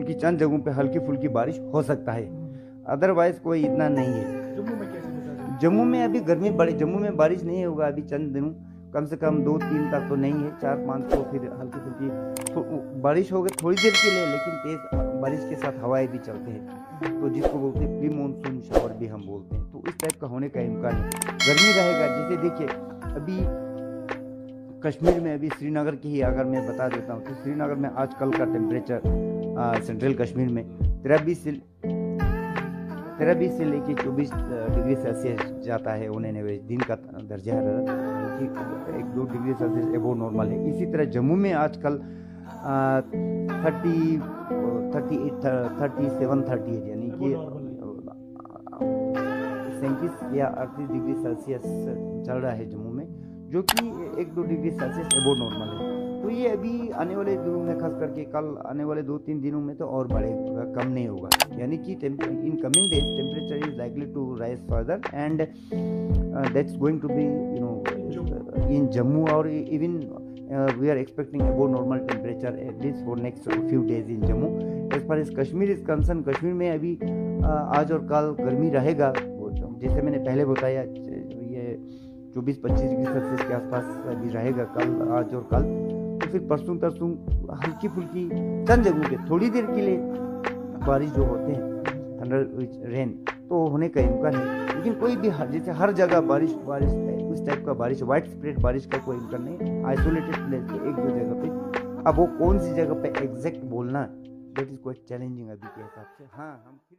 की चंद जगहों पे हल्की फुल्की बारिश हो सकता है। अदरवाइज़ कोई इतना नहीं है। जम्मू में कैसे जम्मू में अभी गर्मी बड़ी जम्मू में बारिश नहीं होगा अभी चंद दिनों। कम से कम दो तीन तक तो नहीं है चार पाँच तो फिर हल्की फुल्की तो बारिश होगी थोड़ी देर के लिए लेकिन तेज बारिश के साथ हवाएँ भी चलते हैं। तो जिसको बोलते हैं प्री मानसून शावर भी हम बोलते हैं। तो इस टाइप का होने का इम्कान है। गर्मी रहेगा जैसे देखिए अभी कश्मीर में अभी श्रीनगर की ही अगर मैं बता देता हूँ तो श्रीनगर में आजकल का टेम्परेचर सेंट्रल कश्मीर में तेरह बीस से तेरह बीस से लेके चौबीस डिग्री सेल्सियस जाता है, उन्हें दिन का दर्जा कि एक दो डिग्री सेल्सियस एबो नॉर्मल है। इसी तरह जम्मू में आजकल thirty thirty eight thirty seven, thirty है यानी कि, सैंतीस या अड़तीस डिग्री सेल्सियस चल रहा है जम्मू में, जो कि एक दो डिग्री सेल्सियस एबो नॉर्मल है। तो ये अभी आने वाले दिनों में खास करके कल आने वाले दो तीन दिनों में तो और बढ़ेगा कम नहीं होगा। यानी कि in coming days temperature is likely to rise further and that's going to be you know in Jammu. और even we are expecting about normal temperature at least for next few days in Jammu as far as Kashmir is concern Kashmir में अभी आज और कल गर्मी रहेगा। जैसे मैंने पहले बताया ये चौबीस पच्चीस डिग्री सेल्सियस के आसपास अभी रहेगा कल आज और कल। तो फिर परसों तरसों हल्की फुल्की चंद जगहों पे थोड़ी देर के लिए बारिश जो होते हैं थंडर रेन तो होने का इम्कान है। लेकिन कोई भी हर, जैसे हर जगह बारिश बारिश उस टाइप का बारिश वाइड स्प्रेड बारिश का कोई इम्कान नहीं। आइसोलेटेड प्लेस पे एक दो जगह पे। अब वो कौन सी जगह पे एग्जैक्ट बोलना दैट इज़ क्वाइट चैलेंजिंग अभी के हिसाब से। हाँ हम फिर